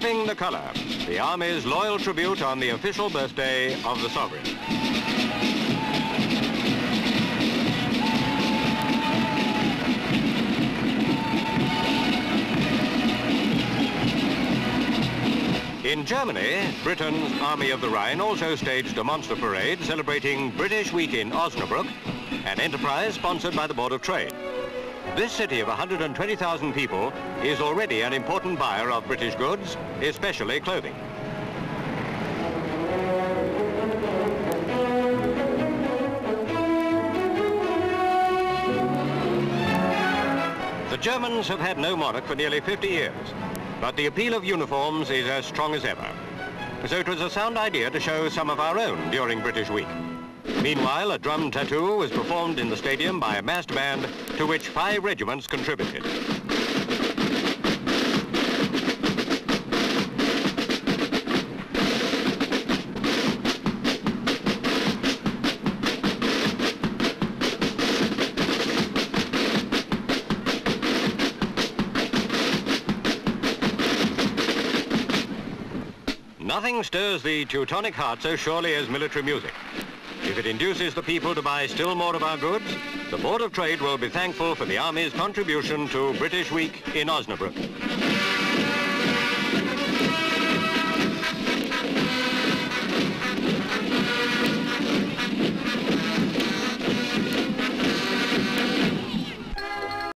the colour, the Army's loyal tribute on the official birthday of the Sovereign. In Germany, Britain's Army of the Rhine also staged a monster parade celebrating British Week in Osnabrück, an enterprise sponsored by the Board of Trade. This city of 120,000 people is already an important buyer of British goods, especially clothing. The Germans have had no monarch for nearly 50 years, but the appeal of uniforms is as strong as ever. So it was a sound idea to show some of our own during British Week. Meanwhile, a drum tattoo was performed in the stadium by a massed band to which five regiments contributed. Nothing stirs the Teutonic heart so surely as military music. If it induces the people to buy still more of our goods, the Board of Trade will be thankful for the Army's contribution to British Week in Osnabrück.